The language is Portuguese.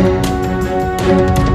Música